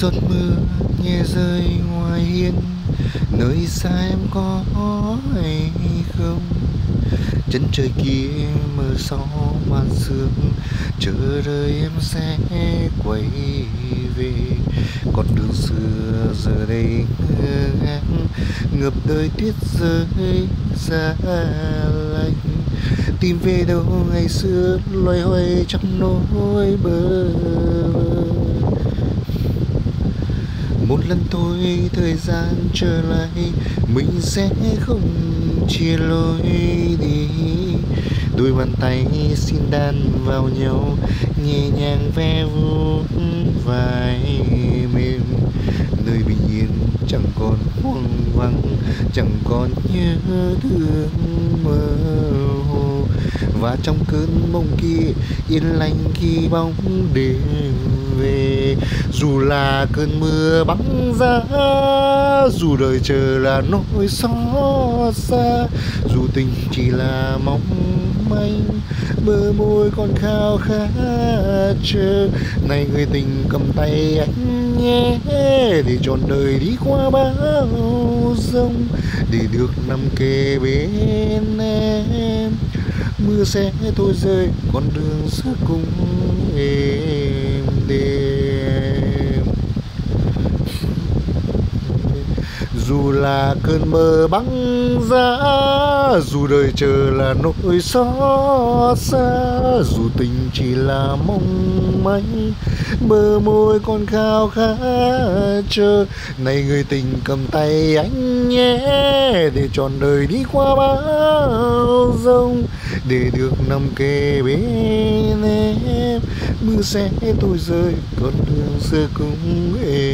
giọt mưa nhẹ rơi ngoài hiên. Nơi xa em có hay không? Chân trời kia mờ gió màn sương. Chờ đợi em sẽ quay về. Con đường xưa giờ đây ngơ ngác. Ngập đời tuyết rơi xa lạnh tìm về đâu ngày xưa, loay hoay trong nỗi bơ vơ một lần thôi, thời gian trở lại, mình sẽ không chia lối đi. Đôi bàn tay xin đan vào nhau, nhẹ nhàng ve vuốt vai mềm nơi bình yên chẳng còn hoang vắng, chẳng còn nhớ thương mơ hồ. Và trong cơn mộng kia, yên lành khi bóng đêm về dù là cơn mưa băng giá dù đời chờ là nỗi xót xa, dù tình chỉ là mong manh, bờ môi còn khao khát chờ này người tình cầm tay anh nhé, để trọn đời đi qua bao giông để được nằm kề bên em mưa sẽ thôi rơi con đường sẽ cùng em đêm dù là cơn mơ băng giá, dù đời chờ là nỗi xót xa, dù tình chỉ là mong manh, bờ môi còn khao khát chờ. Này người tình cầm tay anh nhé, để trọn đời đi qua bao giông để được nằm kề bên em. Mưa sẽ tôi rơi, con đường xưa cũng êm.